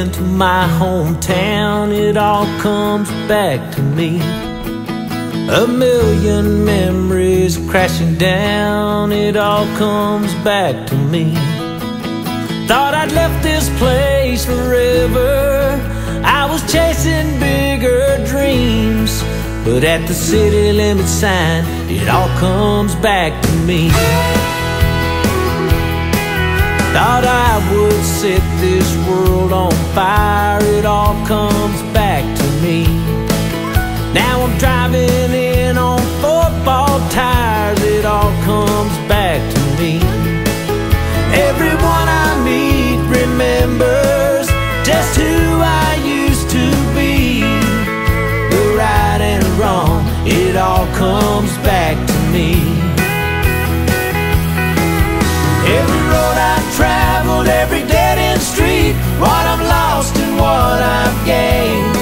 into my hometown, it all comes back to me. A million memories crashing down, it all comes back to me. Thought I'd left this place forever. I was chasing bigger dreams. But at the city limit sign, it all comes back to me. Thought I would set this world on fire, it all comes back to me. Now I'm driving in on football tires, it all comes back to me. Everyone I meet remembers just who I used to be. The right and wrong, it all comes back to me. I've traveled, every dead end street, what I've lost and what I've gained.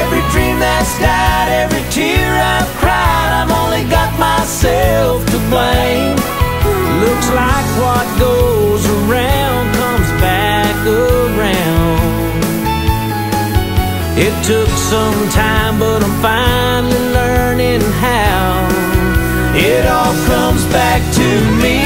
Every dream that's died, every tear I've cried, I've only got myself to blame. Looks like what goes around comes back around. It took some time, but I'm finally learning how. It all comes back to me.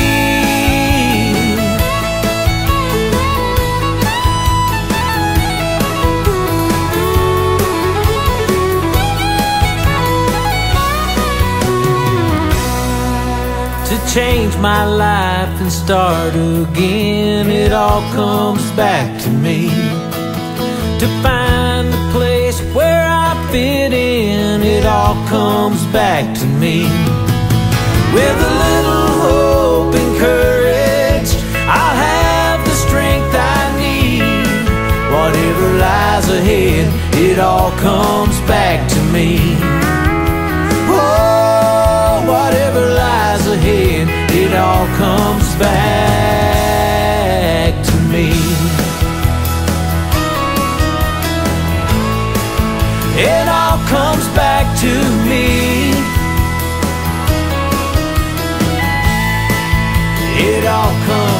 To change my life and start again. It all comes back to me. To find a place where I fit in, it all comes back to me. With a little hope and courage, I'll have the strength I need. Whatever lies ahead, it all comes back to me. Oh, all come.